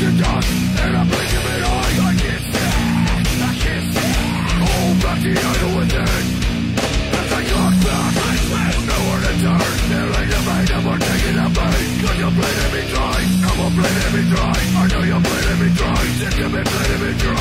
you're And I'm blink of an I can't stand, I can't stand Hold back the idol within As I look back Nowhere to turn Nearly the pain taking a pain you're bleeding me dry I'm bleeding me dry I know you're bleeding me dry Sick of it bleeding me dry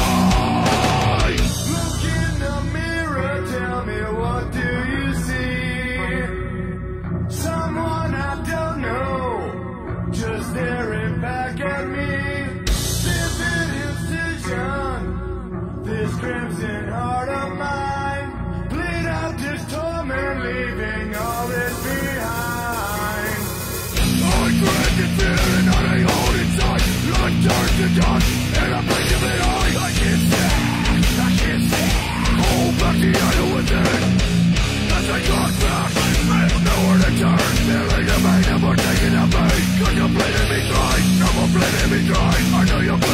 return taking a beat Cause you bleeding me dry, no more bleeding me dry I know you're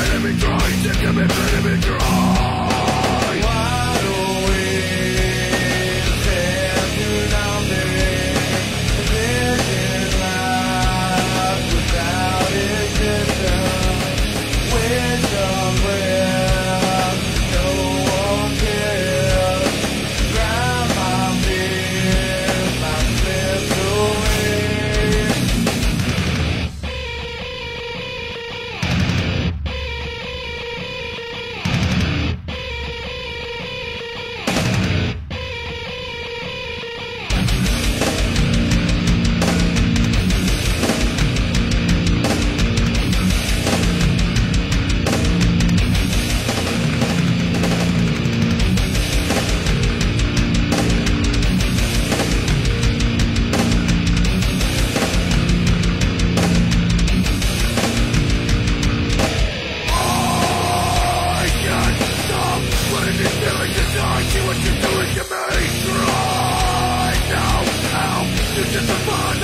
just a fire.